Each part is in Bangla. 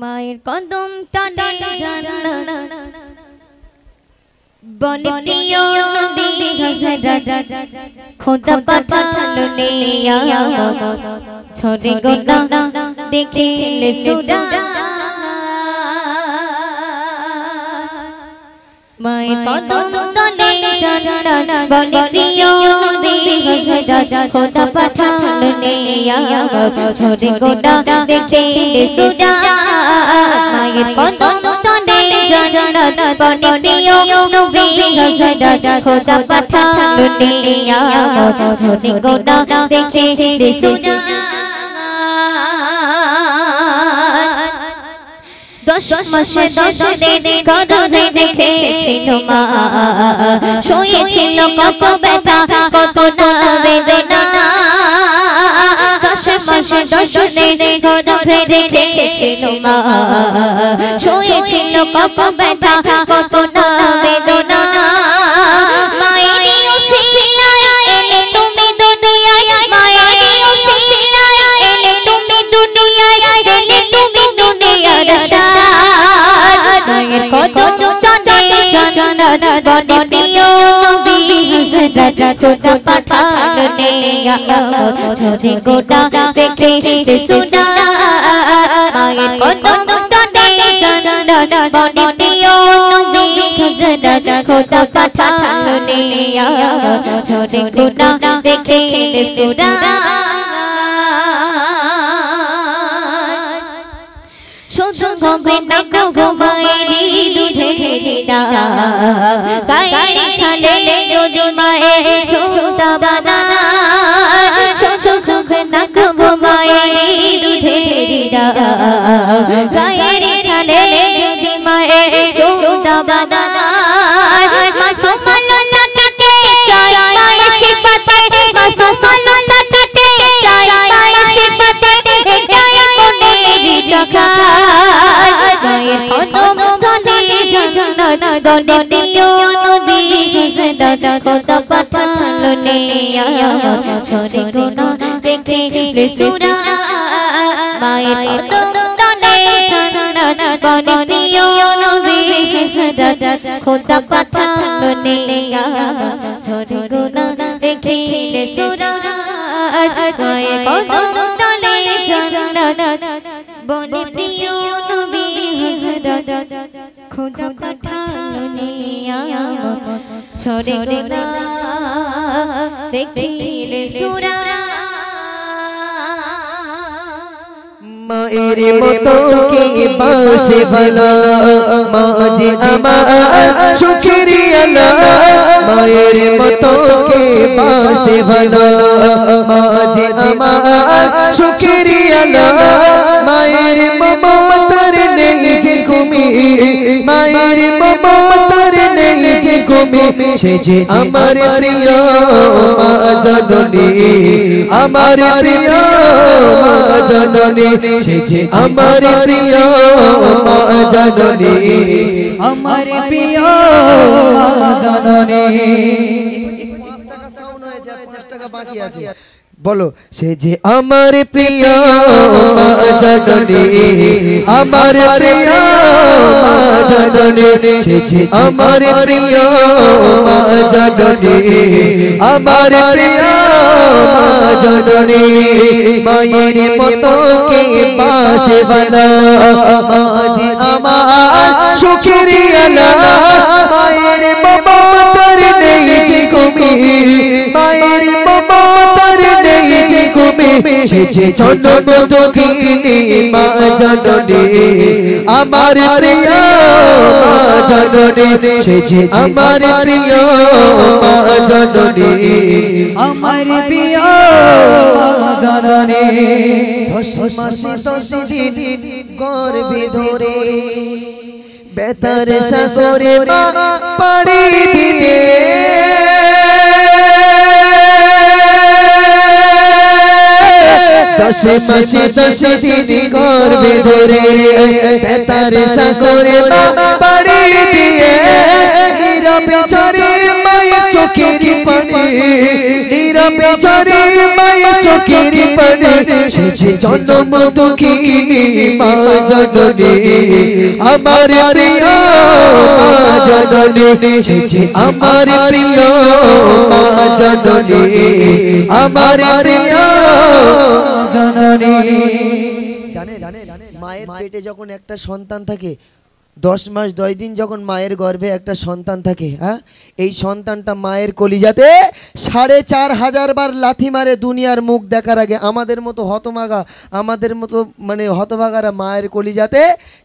মায়ের কদম টানে জান্নাত বলে প্রিয় নবী হযরত খোদা পাঠালো নেয়া। ছোড়ে গোনা দেখিলে সুরা। মায়ের কদম তলে জান্নাত বলে প্রিয় নবী হযরত খোদা পাঠালো নেয়া ছোড়ে গোনা দেখিলে সুরা মায়ের কদম তলে জান্নাত বলে প্রিয় নবী হযরত খোদা পাঠালো নেয়া ছোড়ে গোনা দেখিলে সুরা দশ মাসে দশ দিন কদরে রেখেছিল মা। শুয়েছিল কত ব্যথা কত না বেদনা। দশ মাসে দশ দিন কদরে রেখেছিল মা। শুয়েছিল কত ব্যথা কত না বনে প্রিয় নবী, হযরত খোদা পাঠাল নেয়া গোটা দেখে সুনা, মায়ের কদম টানে জান্নাত প্রিয় নবী, হযরত খোদা পাঠাল নেয়া গোটা দেখে সুনা। শুধু ঘুমে না ঘুমাইরি দুধে না গায়ের ছালে যদি মায়ে ছোটা বানা শুধু ঘুমে না ঘুমাইরি দুধে না গায়ের ছালে যদি মায়ে ছোটা বানা মাসুমালো নাটকে চাই জান্নাত গনে দিও নবী হযরত খোদা পাঠালো পাঠালো নেয়া ছড়ে গোনা দেখে প্রিয় পাঠালো নিয়া ছড়ে গোনা দেখিলে সুরা। মায়ের মতো কে বাসে ভালো? মাঝে আমার সুখের আলা মায়ের মতো কে বাসে ভালো? মাঝে আমার সুখের ঘুমি। মায়ের মমতার নেই যে ঘুমি। সে যে আমার প্রিয় আমার প্রিয় সে যে আমার প্রিয় আমার প্রিয় বলো সে যে আমার প্রিয় জননী আমার প্রিয় জননী সে যে আমার প্রিয় জননী আমার প্রিয় জননী মায়ের মতো কে পাশে বালা মাঝে আমার সুখের আলা মায়ের মমতার নেই যে কমি মায়ের যে জন্ম দুঃখিনী মা জননী আমার প্রিয় জননী সে যে আমার প্রিয় মা জননী আমার প্রিয় জননী গর্ভে ধরে বেতার সাগরে মা পাড়ি দিয়ে দশ মাসে দশ দিন গর্ভে ধরে বেতার সাগরে মা পাড়ি দিয়ে নীরবে চরে মায়ের চোখের পানি নীরবে চরে মায়ের চোখের পানি। সে যে জন্ম দুঃখিনী মা জননী। আমার প্রিয় মা জননী। এসেছে আমার প্রিয় মা জননী। আমার প্রিয় জননী। জানেন মায়ের পেটে যখন একটা সন্তান থাকে দশ মাস, দশ দিন যখন মায়ের গর্ভে একটা সন্তান থাকে হ্যাঁ এই সন্তানটা মায়ের কলিজাতে সাড়ে চার হাজার বার লাথি মারে দুনিয়ার মুখ দেখার আগে। আমাদের মতো হতমাগা আমাদের মতো মানে হতভাগারা মায়ের কলিজাতে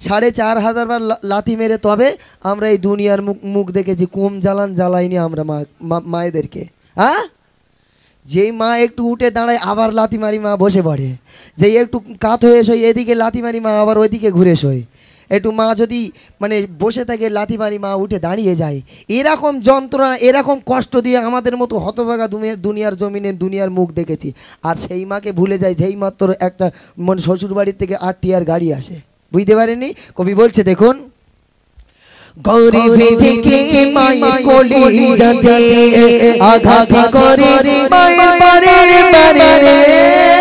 সাড়ে চার হাজার বার লাথি মেরে তবে আমরা এই দুনিয়ার মুখ মুখ দেখেছি, কম জ্বালান জ্বালাইনি আমরা মা মায়েদেরকে। হ্যাঁ যেই মা একটু উঠে দাঁড়ায় আবার লাথি মারি মা বসে পড়ে। যেই একটু কাত হয়ে শোয় এদিকে লাথি মারি মা, আবার ওইদিকে ঘুরে শোয় একটু মা যদি মানে বসে থাকে লাথি মারি মা উঠে দাঁড়িয়ে যায় এরকম যন্ত্রণা এরকম কষ্ট দিয়ে আমাদের মতো হতভাগা দুনিয়ার জমিনে দুনিয়ার মুখ দেখেছি। আর সেই মাকে ভুলে যায় যেই মাত্র একটা মানে শ্বশুর বাড়ির থেকে আট টিয়ার গাড়ি আসে। বুঝতে পারেনি কবি বলছে দেখুন গরিব থেকে মায়ের কোলে যাতে আঘাত করে মায়ের পারে পারে।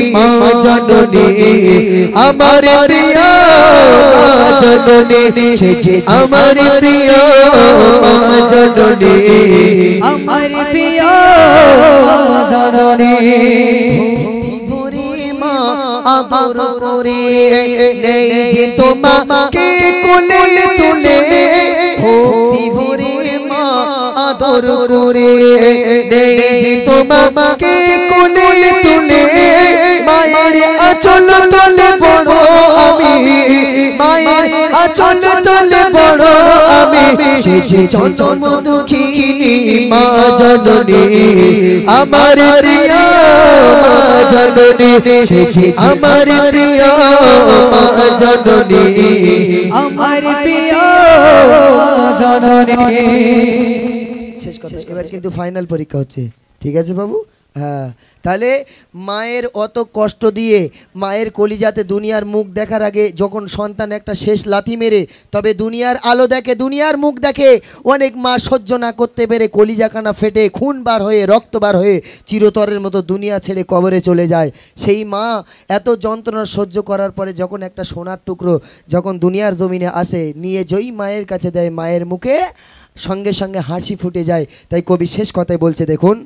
জননী, আমার প্রিয় সেছে আমার প্রিয় জননী, আমার প্রিয় আদর করে নেই যে তোমাকে কোলে তুলে ভক্তি ভরে মা, আদর করে নেই যে আমি সে যে চঞ্চল দুঃখিনী মা জননী আমার প্রিয় মা জননী সে যে আমার প্রিয় মা জননী আমার প্রিয় জননী শেষ কথা এবার কিন্তু ফাইনাল পরীক্ষা হচ্ছে। ঠিক আছে বাবু? হ্যাঁ। তাহলে মায়ের অত কষ্ট দিয়ে মায়ের কলিজাতে দুনিয়ার মুখ দেখার আগে যখন সন্তান একটা শেষ লাথি মেরে, তবে দুনিয়ার আলো দেখে, দুনিয়ার মুখ দেখে অনেক মা সহ্য না করতে পেরে কলিজাখানা ফেটে খুন বার হয়ে, রক্ত বার হয়ে চিরতরের মতো দুনিয়া ছেড়ে কবরে চলে যায়। সেই মা এত যন্ত্রণা সহ্য করার পরে যখন একটা সোনার টুকরো যখন দুনিয়ার জমিনে আসে, নিয়ে যেই মায়ের কাছে দেয়, মায়ের মুখে সঙ্গে সঙ্গে হাসি ফুটে যায়। তাই কবি শেষ কথায় বলছে, দেখুন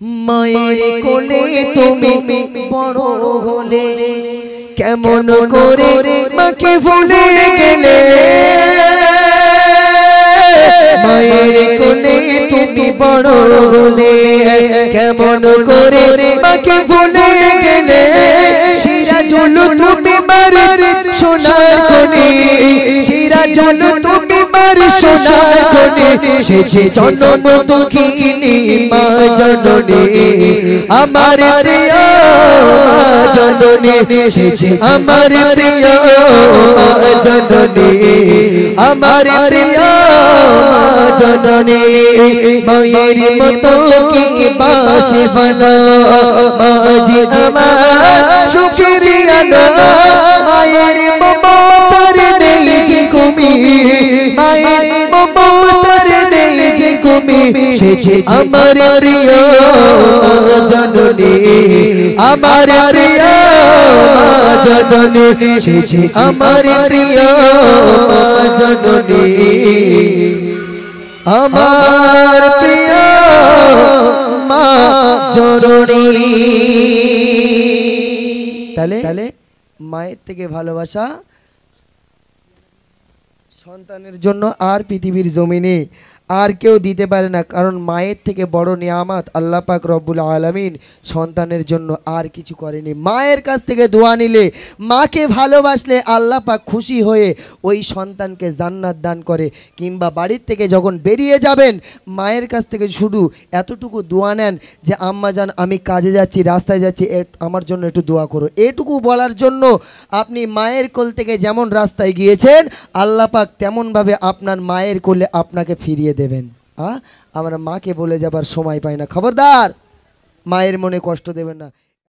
মায়ের কোলে তুমি বড় হলে কেমন করে মাকে ভুলে গেলে? মায়ের কোলে তুমি বড় হলে কেমন করে মাকে সোনার খনি তুমি মার সোনার খনি সে যে দুঃখিনী মা জননী, আমার প্রিয় মা জননী, সে আমার প্রিয় মা জননী, আমার প্রিয় মা জননী, মায়ের মতো কি বাসে ভালো আমার প্রিয় জননী আমার প্রিয় জননী সে যে আমার প্রিয় জননী। আমার প্রিয় মা জননী। তাহলে মায়ের থেকে ভালোবাসা সন্তানের জন্য আর পৃথিবীর জমিনে আর কেউ দিতে পারে না, কারণ মায়ের থেকে বড় নিয়ামত আল্লাহ পাক রব্বুল আলমিন সন্তানের জন্য আর কিছু করেনি। মায়ের কাছ থেকে দোয়া নিলে, মাকে ভালোবাসলে আল্লাহ পাক খুশি হয়ে ওই সন্তানকে জান্নাত দান করে, কিংবা বাড়ির থেকে যখন বেরিয়ে যাবেন, মায়ের কাছ থেকে শুধু এতটুকু দোয়া নেন যে, আম্মা যান, আমি কাজে যাচ্ছি, রাস্তায় যাচ্ছি আমার জন্য একটু দোয়া করো। এটুকু বলার জন্য আপনি মায়ের কোল থেকে যেমন রাস্তায় গিয়েছেন, আল্লাহ পাক তেমনভাবে আপনার মায়ের কোলে আপনাকে ফিরিয়ে দেবেন। আ? আমরা মাকে বলে যাবার সময় পাই না। খবরদার! মায়ের মনে কষ্ট দেবেন না।